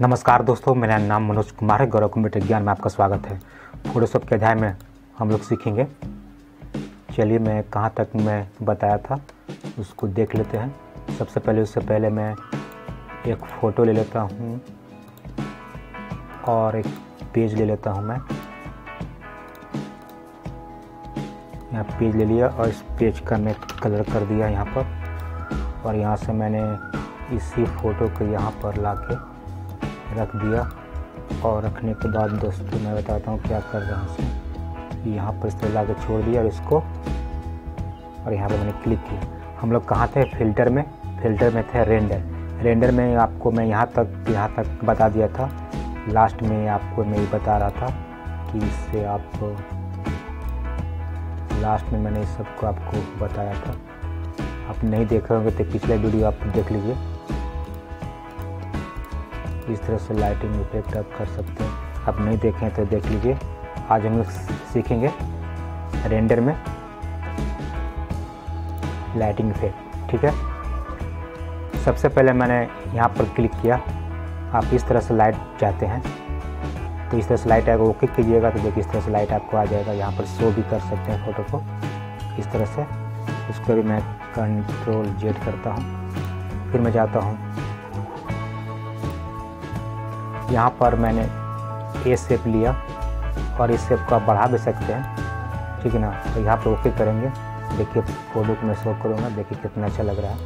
नमस्कार दोस्तों, मेरा नाम मनोज कुमार है, गौरव कंप्यूटर ज्ञान में आपका स्वागत है। फोटोशॉप के अध्याय में हम लोग सीखेंगे। चलिए मैं कहाँ तक मैं बताया था, उसको देख लेते हैं। सबसे पहले, उससे पहले मैं एक फ़ोटो ले लेता हूँ और एक पेज ले लेता हूँ मैं। यहाँ पेज ले लिया और इस पेज का मैं कलर कर दिया यहाँ पर। और यहाँ से मैंने इसी फ़ोटो को यहाँ पर ला के रख दिया और रखने के बाद दोस्तों, मैं बताता हूँ क्या कर रहा हूँ यहाँ पर इस तरह ला के छोड़ दिया और इसको, और यहाँ पर मैंने क्लिक किया। हम लोग कहाँ थे? फ़िल्टर में फ़िल्टर में थे रेंडर रेंडर में आपको मैं यहाँ तक यहाँ तक बता दिया था। लास्ट में आपको मैं ये बता रहा था कि इससे आप लास्ट में मैंने इस सबको आपको बताया था। आप नहीं देख रहे होंगे तो पिछले वीडियो आप देख लीजिए। इस तरह से लाइटिंग इफ़ेक्ट आप कर सकते हैं। आप नहीं देखें तो देख लीजिए। आज हम लोग सीखेंगे रेंडर में लाइटिंग इफ़ेक्ट ठीक है? सबसे पहले मैंने यहाँ पर क्लिक किया। आप इस तरह से लाइट चाहते हैं। तो इस तरह से लाइट आएगा ओके कीजिएगा तो देखिए इस तरह से लाइट आपको आ जाएगा। यहाँ पर शो भी कर सकते हैं फ़ोटो को। इस तरह से। उसको भी मैं कंट्रोल जेड करता हूँ। फिर मैं जाता हूँ। यहाँ पर मैंने ए सेप लिया और इस सेप को आप बढ़ा भी सकते हैं। ठीक है ना? तो यहाँ पर ओके करेंगे। देखिए फ़ोटो को मैं शो करूँगा। देखिए कितना अच्छा लग रहा है।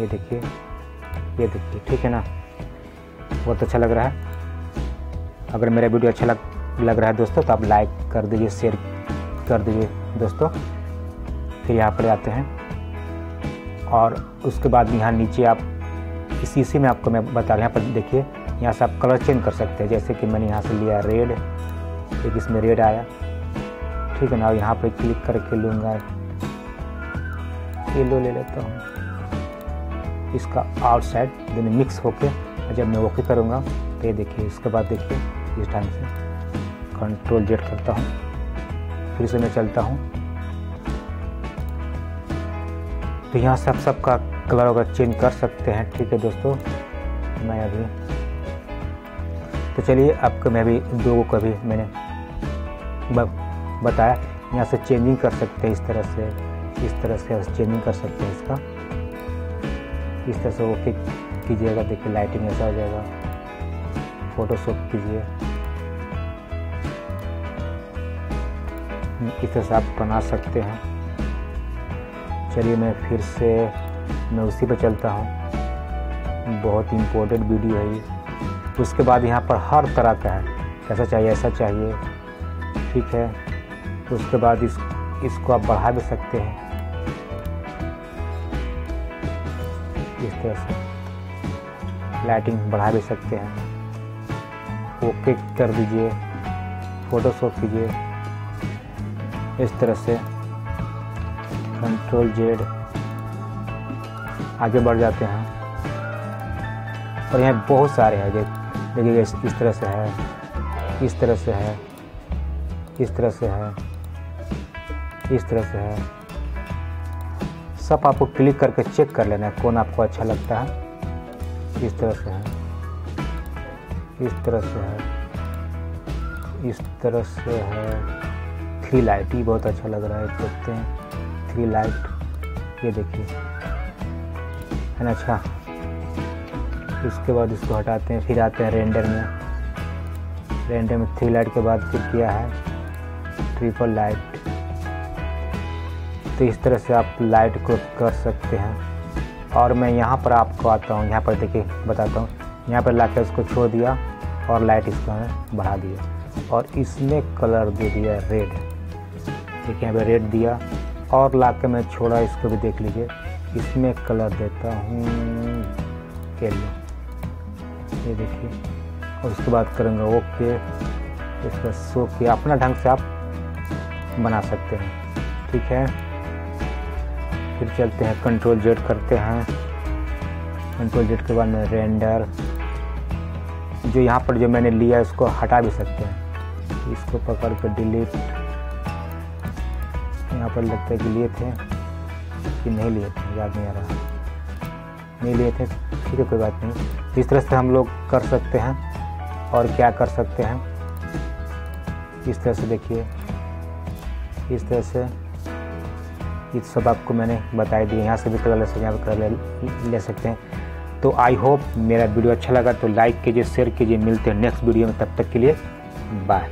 ये देखिए ये देखिए। ठीक है ना? बहुत अच्छा लग रहा है। अगर मेरा वीडियो अच्छा लग लग रहा है दोस्तों तो आप लाइक कर दीजिए शेयर कर दीजिए दोस्तों। फिर यहाँ पर आते हैं। और उसके बाद यहाँ नीचे आप, इसी इसी में आपको मैं बता रहा हूँ। यहाँ पर देखिए यहाँ से आप कलर चेंज कर सकते हैं, जैसे कि मैंने यहाँ से लिया रेड, एक इसमें रेड आया। ठीक है ना यहाँ पर क्लिक करके लूँगा। येलो ले लेता हूँ। इसका आउटसाइड, दोनों मिक्स होके जब मैं ओके करूँगा तो ये देखिए, इसके बाद देखिए, इस ढंग से कंट्रोल जेड करता हूँ। फिर से मैं चलता हूँ। तो यहाँ से आप सबका कलर वगैरह चेंज कर सकते हैं। ठीक है दोस्तों, मैं अभी तो चलिए आपको मैं भी दो को भी मैंने बताया। यहाँ से चेंजिंग कर सकते हैं इस तरह से, इस तरह से चेंजिंग कर सकते हैं इसका। इस तरह से ओके कीजिएगा, देखिए लाइटिंग ऐसा हो जाएगा। फोटोशॉप कीजिए। इस तरह से आप बना सकते हैं। चलिए मैं फिर से, मैं उसी पर चलता हूँ। बहुत इम्पोर्टेंट वीडियो है ये। उसके बाद यहाँ पर हर तरह का है। कैसा चाहिए, ऐसा चाहिए। ठीक है? तो उसके बाद इस, इसको आप बढ़ा भी सकते हैं। इस तरह से लाइटिंग बढ़ा भी सकते हैं। ओके कर दीजिए। फोटोशॉप कीजिए। इस तरह से कंट्रोल जेड आगे बढ़ जाते हैं। और यहाँ बहुत सारे हैं देखिए इस तरह से है, इस तरह से है, इस तरह से है, इस तरह से है। सब आपको क्लिक करके चेक कर लेना है कौन आपको अच्छा लगता है। इस तरह से है, इस तरह से है, इस तरह से है। थ्री लाइट ही बहुत अच्छा लग रहा है, देखते हैं। थ्री लाइट, ये देखिए। है ना अच्छा? उसके बाद इसको हटाते हैं, फिर आते हैं रेंडर में। रेंडर में थ्री लाइट के बाद फिर किया है ट्रिपल लाइट तो इस तरह से आप लाइट को कर सकते हैं। और मैं यहाँ पर आपको आता हूँ, यहाँ पर देखिए, बताता हूँ। यहाँ पर ला उसको छोड़ दिया और लाइट इसको हमें बढ़ा दिया। और इसमें कलर दे दिया रेड देखिए यहाँ पर रेड दिया और ला मैं छोड़ा, इसको भी देख लीजिए। इसमें कलर देता हूँ। येलो ये देखिए। और उसके बाद करूँगा ओके। इसका सो के अपना ढंग से आप बना सकते हैं। ठीक है? फिर चलते हैं कंट्रोल जेड करते हैं। कंट्रोल जेड के बाद में रेंडर जो यहाँ पर जो मैंने लिया है, उसको हटा भी सकते हैं। इसको पकड़ कर डिलीट यहाँ पर लगता है कि लिए थे, कि नहीं लिए थे, याद नहीं आ रहा। नहीं लिए थे ठीक है कोई बात नहीं। इस तरह से हम लोग कर सकते हैं और क्या कर सकते हैं इस तरह से देखिए इस तरह से इस सब आपको मैंने बताई दिए यहाँ से भी कलर ले सकते हैं यहाँ कलर ले, ले सकते हैं। तो आई होप मेरा वीडियो अच्छा लगा तो लाइक कीजिए शेयर कीजिए मिलते हैं नेक्स्ट वीडियो में तब तक के लिए बाय।